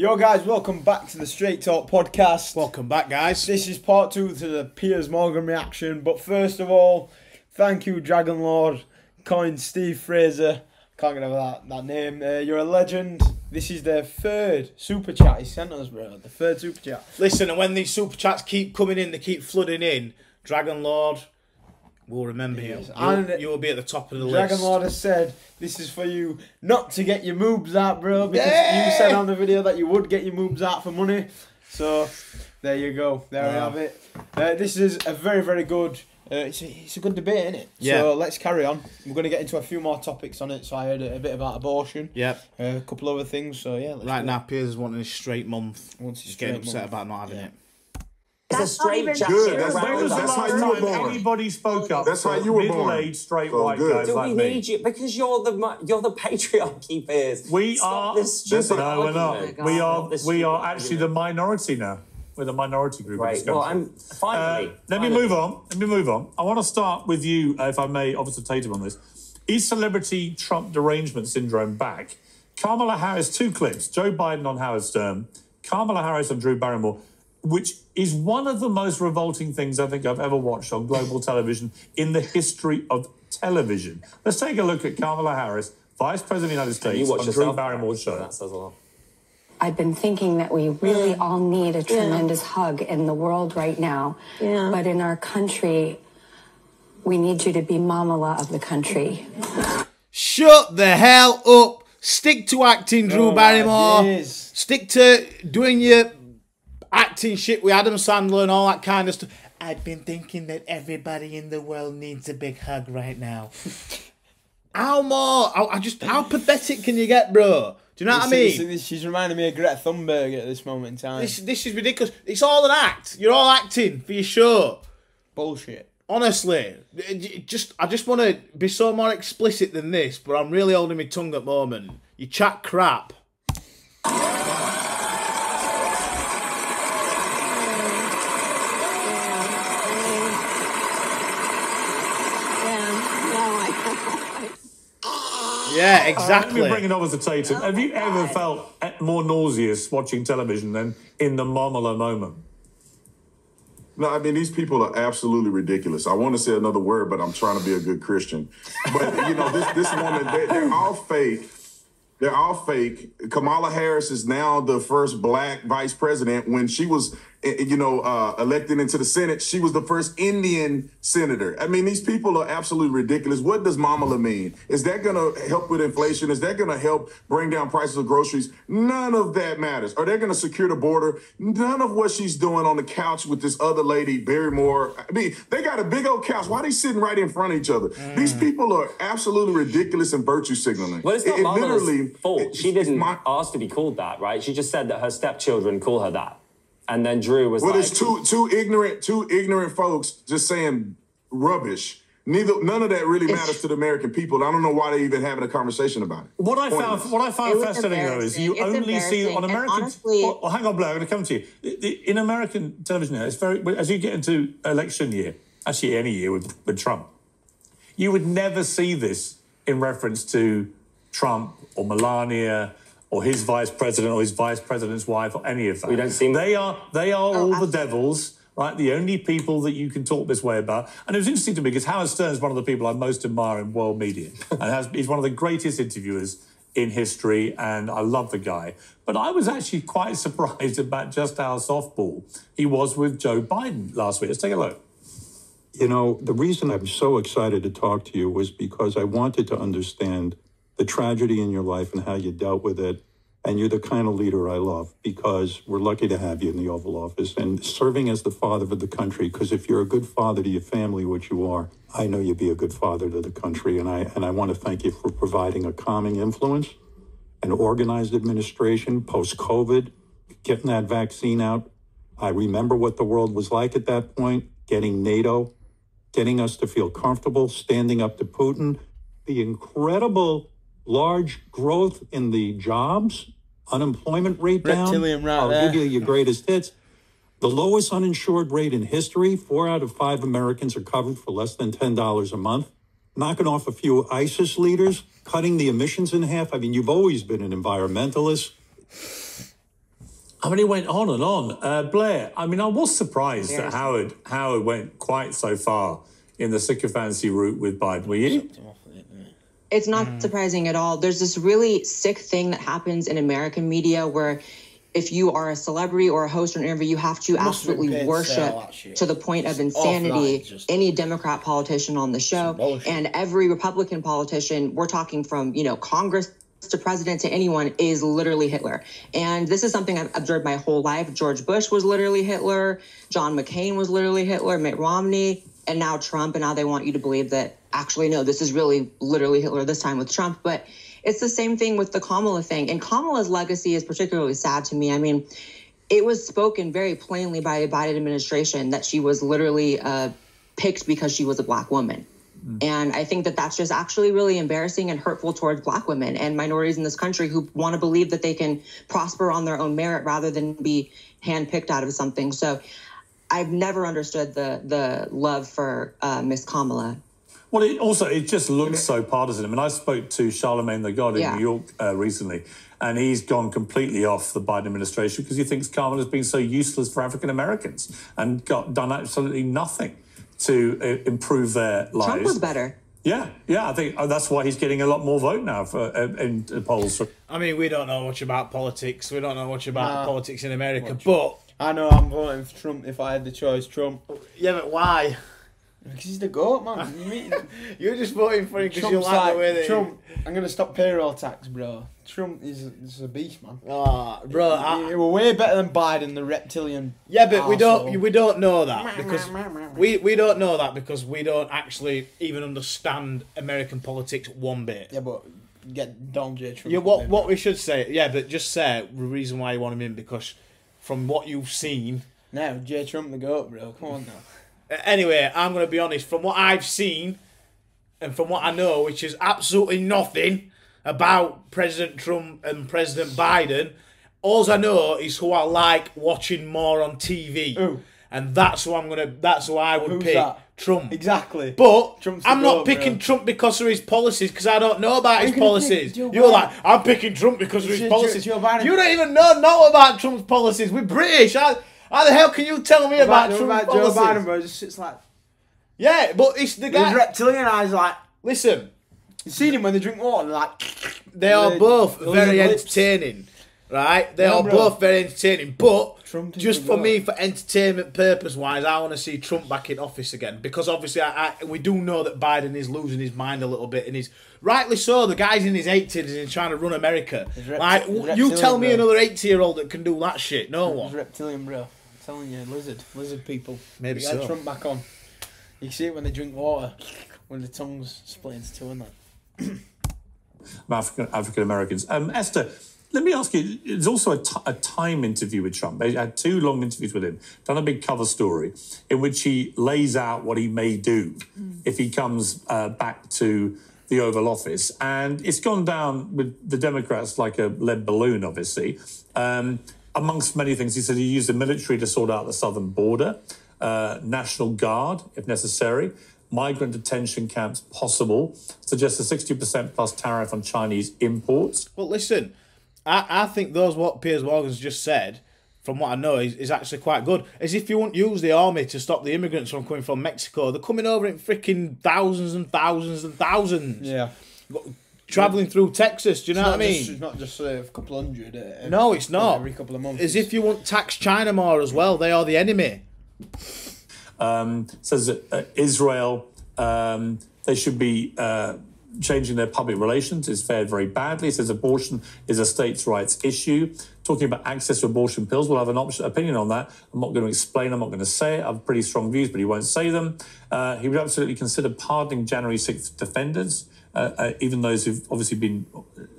Yo, guys, welcome back to the Straight Talk podcast. Welcome back, guys. This is part two to the Piers Morgan reaction. But first of all, thank you, Dragon Lord, coined Steve Fraser. Can't get over that, that name. Uh, you're a legend. This is the third super chat he sent us, bro. The third super chat. Listen, and when these super chats keep coming in, they keep flooding in. Dragon Lord, we'll remember Yes, you. and- You'll, you'll be at the top of the Dragon list. Lord has said this is for you not to get your moves out, bro, because Yeah. you said on the video that you would get your moves out for money. So there you go. There we have it. Uh, this is a very, very good. Uh, it's, a, it's a good debate, isn't it? Yeah. So let's carry on. We're going to get into a few more topics on it. So I heard a, a bit about abortion, Yep. uh, a couple of other things. So yeah, Right now, Piers is wanting a straight month. Wants a He's getting upset month. about not having Yeah. it. It's a That's not even. Good, around that's- When was the that. last how you were time born. anybody spoke up? That's how you were born. Middle-aged, straight So white good. guys Do like we me. need you? Because you're the you're the patriarchy, Piers. We Stop are. This stupid no, we're not. argument. We are. We are stupid actually the minority now. We're the minority group. Right. Well. I'm finally. Uh, let me move on. Let me move on. I want to start with you, uh, if I may, Officer Tatum, on this. Is celebrity Trump derangement syndrome back? Kamala Harris, two clips Joe Biden on Howard Stern, Kamala Harris on Drew Barrymore, which is one of the most revolting things I think I've ever watched on global television in the history of television. Let's take a look at Kamala Harris, Vice President of the United States, You watch on. Drew Barrymore's show. That says a lot. I've been thinking that we really all need a tremendous hug in the world right now. Yeah. But in our country, we need you to be mamala of the country. Shut the hell up. Stick to acting, Drew Oh, Barrymore. days. Stick to doing your acting shit with Adam Sandler and all that kind of stuff. I've been thinking that everybody in the world needs a big hug right now. how more? I, I just how pathetic can you get, bro? Do you know what I mean? this- she's reminding me of Greta Thunberg at this moment in time. This this is ridiculous. It's all an act. You're all acting for your show. bullshit. Honestly, just I just want to be so more explicit than this, but I'm really holding my tongue at the moment. You chat crap. Yeah, Uh, Let exactly. me bring it up as a Tatum. Have you ever felt more nauseous watching television than in the Marmala moment? No, I mean these people are absolutely ridiculous. I want to say another word, but I'm trying to be a good Christian. But you know, this this woman, they, they're all fake. They're all fake. Kamala Harris is now the first black vice president. When she was, you know, uh, elected into the Senate, she was the first Indian senator. I mean, these people are absolutely ridiculous. What does Mamala mean? Is that going to help with inflation? Is that going to help bring down prices of groceries? None of that matters. Are they going to secure the border? None of what she's doing on the couch with this other lady, Barrymore. I mean, they got a big old couch. Why are they sitting right in front of each other? These people are absolutely ridiculous and virtue signaling. Well, it's not It- literally- fault. it- she didn't my- ask to be called that, right? She just said that her stepchildren call her that, and then Drew was Well, like, there's two two ignorant two ignorant folks just saying rubbish. Neither none of that really matters to the American people. I don't know why they're even having a conversation about it. What I Pointless. found, what I found fascinating though is you. It's only see on American. honestly- well, well, hang on, Blair. I'm going to come to you. The- the- In American television, now, it's very as you get into election year, actually any year with, with Trump, you would never see this in reference to Trump or Melania or his vice president or his vice president's wife or any of that. We don't see- They are they are oh, all the devils. Right, the only people that you can talk this way about, and it was interesting to me because Howard Stern is one of the people I most admire in world media, and has, he's one of the greatest interviewers in history, and I love the guy. But I was actually quite surprised about just how softball he was with Joe Biden last week. Let's take a look. You know, the reason I'm so excited to talk to you was because I wanted to understand the tragedy in your life and how you dealt with it. And you're the kind of leader I love because we're lucky to have you in the Oval Office and serving as the father of the country. Because if you're a good father to your family, which you are, I know you'd be a good father to the country. And I and I want to thank you for providing a calming influence, an organized administration post COVID, getting that vaccine out. I remember what the world was like at that point, getting NATO, getting us to feel comfortable, standing up to Putin, the incredible large growth in the jobs, unemployment rate down. Reptilian right I'll there. give you your greatest hits. The lowest uninsured rate in history. Four out of five Americans are covered for less than $10 a month. Knocking off a few ISIS leaders, cutting the emissions in half. I mean, you've always been an environmentalist. I mean, it went on and on. Uh, Blair, I mean, I was surprised that Howard Howard went quite so far in the sycophancy route with Biden. Were you? It's not Mm. surprising at all. There's this really sick thing that happens in American media where if you are a celebrity or a host or an interview, you have to must have been absolutely paid to say all worship to the point of insanity just- any Democrat politician on the show. And every Republican politician, we're talking from, you know, Congress to president to anyone is literally Hitler. And this is something I've observed my whole life. George Bush was literally Hitler. John McCain was literally Hitler. Mitt Romney. And now Trump. And now they want you to believe that actually, no, this is really literally Hitler this time with Trump. But it's the same thing with the Kamala thing. And Kamala's legacy is particularly sad to me. I mean, it was spoken very plainly by the Biden administration that she was literally uh, picked because she was a black woman. And I think that that's just actually really embarrassing and hurtful towards black women and minorities in this country who want to believe that they can prosper on their own merit rather than be handpicked out of something. So I've never understood the the love for uh, Miss Kamala. Well, it also it just looks so partisan. I mean, I spoke to Charlemagne the God in Yeah. New York uh, recently, and he's gone completely off the Biden administration because he thinks Kamala's been so useless for African Americans and got done absolutely nothing to uh, improve their lives. Trump was better. Yeah, yeah, I think uh, that's why he's getting a lot more vote now for uh, in uh, polls. I mean, we don't know much about politics. We don't know much about Nah. politics in America. But I know I'm voting for Trump if I had the choice. Trump. yeah, but why? Because he's the goat, man. You mean- You're just voting for him because you like, like, the way that Trump. I'm gonna stop payroll tax, bro. Trump is, is a beast, man. Ah, bro. I- He- he were way better than Biden, the reptilian. Yeah, but we don't we don't know that because we we don't know that because we don't actually even understand American politics one bit. Yeah, but get Donald J. Trump. Yeah, what what we should say, yeah, but just say the reason why you want him in because from what you've seen. Now, J. Trump the goat, bro. Come on now. Anyway, I'm gonna be honest. From what I've seen, and from what I know, which is absolutely nothing about President Trump and President Biden, all I know is who I like watching more on TV, Who? and that's who I'm gonna. That's who I would Who's pick. that? Trump. Exactly. But Trump's I'm not goat, picking bro. Trump because of his policies because I don't know about his you gonna policies. You're like, I'm picking Trump because of his Joe- policies. Joe Biden. You don't even know know about Trump's policies. We're British. How, how the hell can you tell me about, about, Trump's about Joe? Biden, bro. Just sits like Yeah, but it's the his guy. reptilian eyes. Like Listen, You've seen him when they drink water. Like they are both very entertaining, right? They Yeah, are bro. both very entertaining. But Trump just for goat. me, for entertainment purpose wise, I want to see Trump back in office again because obviously, I, I, we do know that Biden is losing his mind a little bit, and he's rightly so. The guy's in his eighties and he's trying to run America. rep- like you tell me bro. another eighty-year-old that can do that shit. No He's one. reptilian, bro. I'm telling you, lizard, lizard people. Maybe You so. Trump back on. You see it when they drink water, when the tongues split into two and that. African African Americans. Um, Esther, let me ask you. There's also a, t- a Time interview with Trump. They had two long interviews with him. Done a big cover story in which he lays out what he may do if he comes uh, back to the Oval Office, and it's gone down with the Democrats like a lead balloon. Obviously, um, amongst many things, he said he used the military to sort out the southern border, uh, National Guard if necessary migrant detention camps possible, suggests a 60% plus tariff on Chinese imports. Well, listen, I, I think those what Piers Morgan's just said, from what I know, is, is actually quite good. As if you won't use the army to stop the immigrants from coming from Mexico. They're coming over in freaking thousands and thousands and thousands. Yeah. Traveling through Texas, do you know what I mean? Just, it's not just uh, a couple hundred. Uh, no, it's not. Every couple of months. As if you won't tax China more as well. They are the enemy. Um, says that uh, Israel, um, they should be uh, changing their public relations. It's fared very badly. It says abortion is a states' rights issue. Talking about access to abortion pills, we'll have an option, opinion on that. I'm not going to explain, I'm not going to say it. I have pretty strong views, but he won't say them. Uh, he would absolutely consider pardoning January 6th defendants. Uh, uh, even those who've obviously been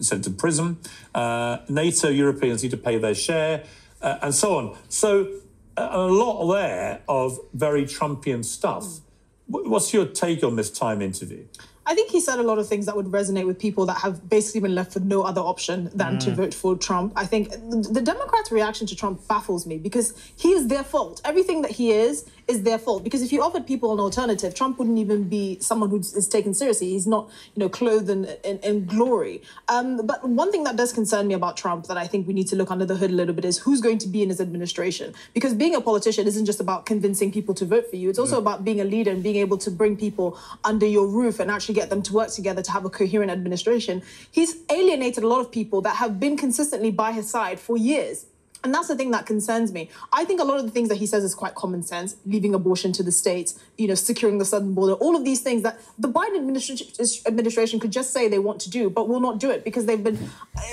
sent to prison. Uh, NATO Europeans need to pay their share, uh, and so on. So, uh, a lot there of very Trumpian stuff. Wh- What's your take on this Time interview? I think he said a lot of things that would resonate with people that have basically been left with no other option than to mm. vote for Trump. I think the the Democrats' reaction to Trump baffles me because he is their fault. Everything that he is is their fault. Because if you offered people an alternative, Trump wouldn't even be someone who is taken seriously. He's not, you know, clothed in, in, in glory. Um, but one thing that does concern me about Trump that I think we need to look under the hood a little bit is who's going to be in his administration. Because being a politician isn't just about convincing people to vote for you. It's also about being a leader and being able to bring people under your roof and actually get them to work together to have a coherent administration. He's alienated a lot of people that have been consistently by his side for years. And that's the thing that concerns me. I think a lot of the things that he says is quite common sense, leaving abortion to the states, you know, securing the southern border, all of these things that the Biden administration, administration could just say they want to do, but will not do it because they've been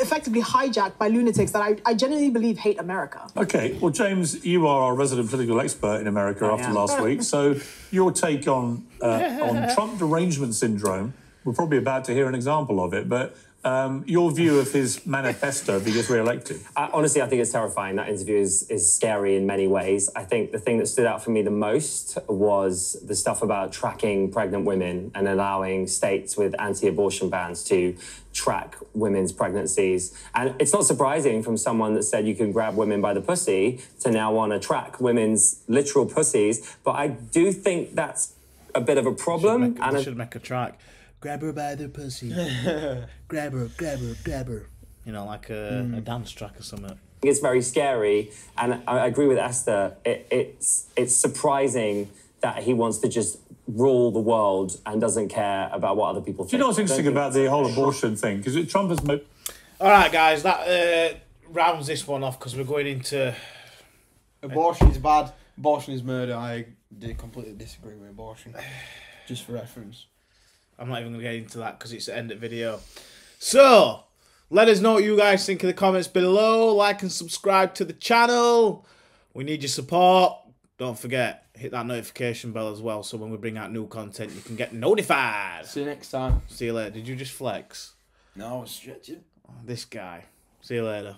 effectively hijacked by lunatics that I, I genuinely believe hate America. Okay, well, James, you are our resident political expert in America after am. last week. So, your take on uh, on Trump derangement syndrome? We're probably about to hear an example of it, but um, your view of his manifesto if he gets re-elected? I, honestly, I think it's terrifying. That interview is, is scary in many ways. I think the thing that stood out for me the most was the stuff about tracking pregnant women and allowing states with anti-abortion bans to track women's pregnancies. And it's not surprising from someone that said you can grab women by the pussy to now want to track women's literal pussies. But I do think that's a bit of a problem. Make, and we a- should make a track. Grab her by the pussy. grab her, grab her, grab her. You know, like a, a dance track or something. it's very scary, and I, I agree with Esther. It, it's it's surprising that he wants to just rule the world and doesn't care about what other people think. Do you know what's interesting about the whole abortion thing? Because Trump has mo- All right, guys, that uh, rounds this one off because we're going into. Abortion is bad. Abortion is murder. I do completely disagree with abortion. Just for reference. I'm not even going to get into that because it's the end of the video. So, let us know what you guys think in the comments below. Like and subscribe to the channel. We need your support. Don't forget, hit that notification bell as well so when we bring out new content, you can get notified. See you next time. See you later. Did you just flex? No, I was stretching. Oh, this guy. See you later.